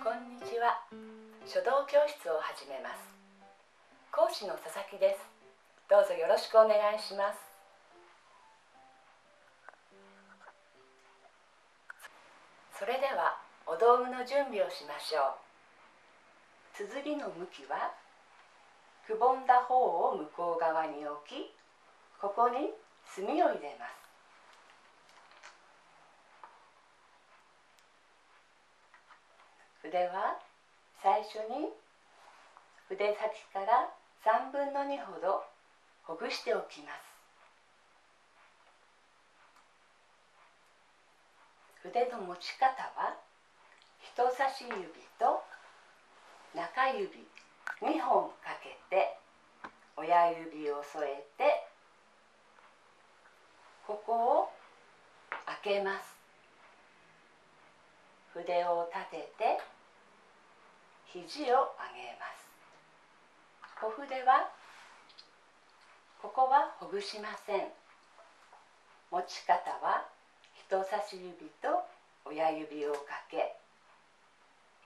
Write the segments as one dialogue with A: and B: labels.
A: こんにちは。書道教室を始めます。講師の佐々木です。どうぞよろしくお願いします。それではお道具の準備をしましょう。綴りの向きはくぼんだ方を向こう側に置きここに墨を入れます。筆は最初に筆先から3分の2ほどほぐしておきます。筆の持ち方は人差し指と中指2本かけて親指を添えてここを開けます。筆を立てて肘を上げます。小筆はここはほぐしません。持ち方は人差し指と親指をかけ。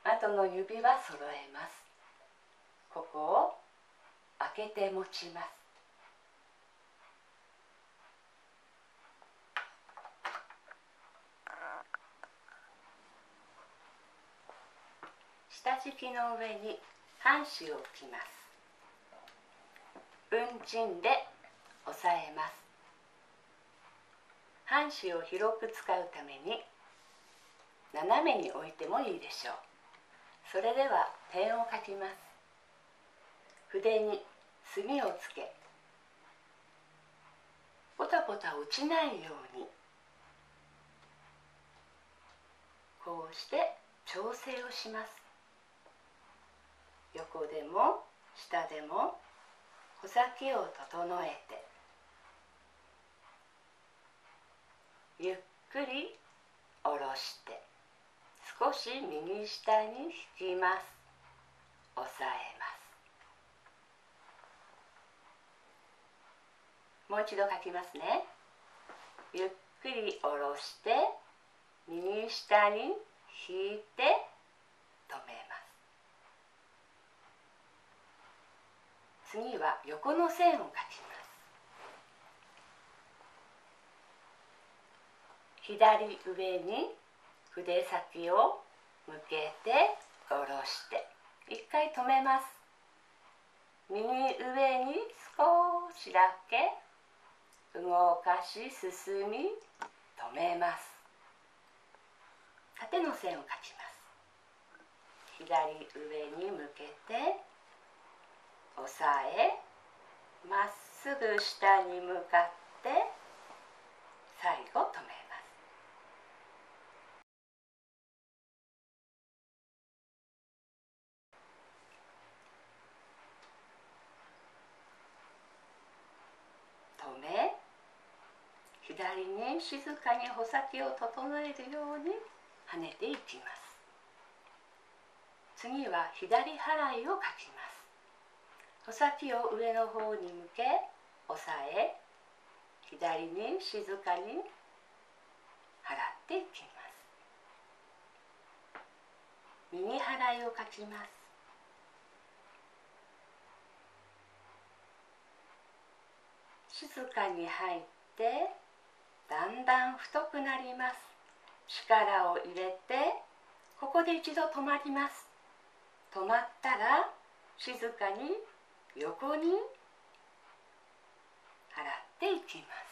A: 後の指は揃えます。ここを開けて持ちます。下敷きの上に半紙を置きます。運賃で押さえます。半紙を広く使うために斜めに置いてもいいでしょう。それでは点を書きます。筆に墨をつけポタポタ落ちないようにこうして調整をします。横でも下でも穂先を整えてゆっくり下ろして少し右下に引きます。押さえます。もう一度書きますね。ゆっくり下ろして右下に引いて止めます。次は横の線を描きます。左上に筆先を向けて下ろして一回止めます。右上に少しだけ動かし進み止めます。縦の線を描きます。左上に向けて押さえまっすぐ下に向かって最後止めます。止め左に静かに穂先を整えるように跳ねていきます。次は左払いを書きます。穂先を上の方に向け押さえ左に静かに払っていきます。右払いを書きます。静かに入ってだんだん太くなります。力を入れてここで一度止まります。止まったら静かに横に払っていきます。